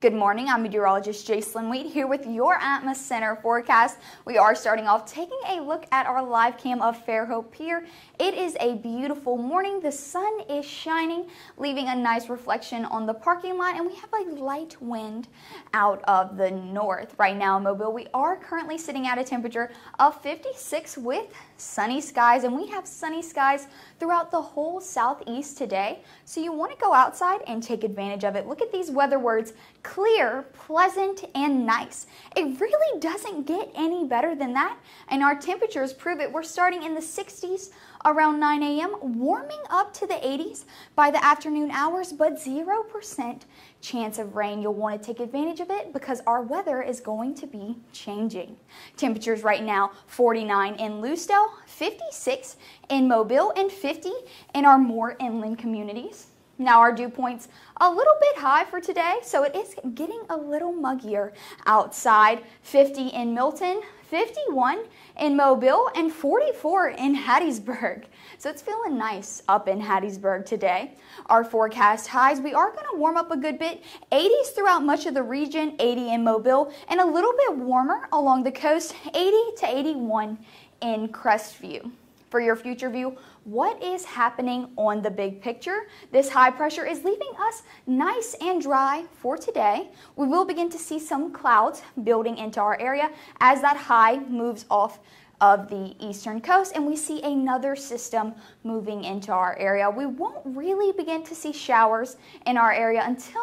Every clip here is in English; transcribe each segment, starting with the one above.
Good morning, I'm meteorologist Jacelyn Wheat here with your Atmos Center forecast. We are starting off taking a look at our live cam of Fairhope Pier. It is a beautiful morning. The sun is shining, leaving a nice reflection on the parking lot, and we have a light wind out of the north. Right now in Mobile, we are currently sitting at a temperature of 56 with sunny skies, and we have sunny skies throughout the whole southeast today. So you want to go outside and take advantage of it. Look at these weather words clear, pleasant, and nice. It really doesn't get any better than that, and our temperatures prove it. We're starting in the 60s around 9 a.m., warming up to the 80s by the afternoon hours, but 0% chance of rain. You'll want to take advantage of it because our weather is going to be changing. Temperatures right now 49 in Lucedale, 56 in Mobile, and 50 in our more inland communities. Now our dew point's a little bit high for today, so it is getting a little muggier outside. 50 in Milton, 51 in Mobile, and 44 in Hattiesburg. So it's feeling nice up in Hattiesburg today. Our forecast highs, we are going to warm up a good bit. 80s throughout much of the region, 80 in Mobile, and a little bit warmer along the coast, 80 to 81 in Crestview for your future view, what is happening on the big picture? This high pressure is leaving us nice and dry for today. We will begin to see some clouds building into our area as that high moves off of the eastern coast and we see another system moving into our area. We won't really begin to see showers in our area until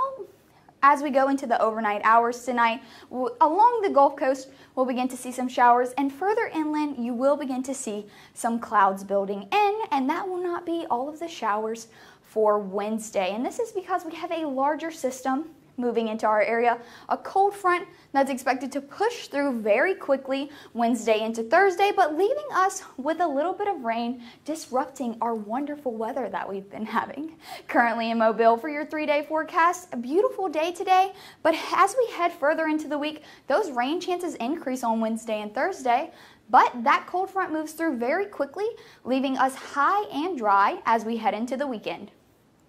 as we go into the overnight hours tonight, along the Gulf Coast, we'll begin to see some showers, and further inland, you will begin to see some clouds building in, and that will not be all of the showers for Wednesday. And this is because we have a larger system moving into our area. A cold front that's expected to push through very quickly Wednesday into Thursday, but leaving us with a little bit of rain, disrupting our wonderful weather that we've been having. Currently in Mobile for your three day forecast, a beautiful day today, but as we head further into the week, those rain chances increase on Wednesday and Thursday. But that cold front moves through very quickly, leaving us high and dry as we head into the weekend.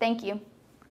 Thank you.